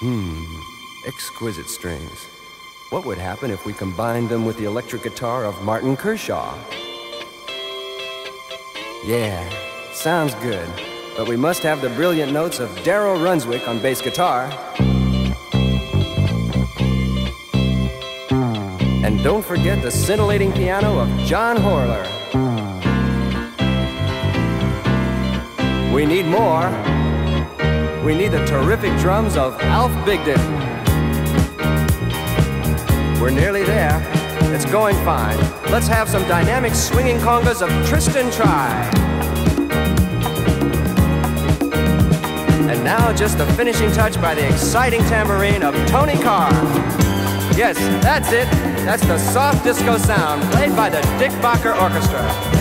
Hmm. Exquisite strings. What would happen if we combined them with the electric guitar of Martin Kershaw? Yeah, sounds good. But we must have the brilliant notes of Daryl Runswick on bass guitar. And don't forget the scintillating piano of John Horler. We need more. We need the terrific drums of Alf Bigden. We're nearly there. It's going fine. Let's have some dynamic swinging congas of Tristan Fry. And now just the finishing touch by the exciting tambourine of Tony Carr. Yes, that's it. That's the soft disco sound played by the Dick Bakker Orchestra.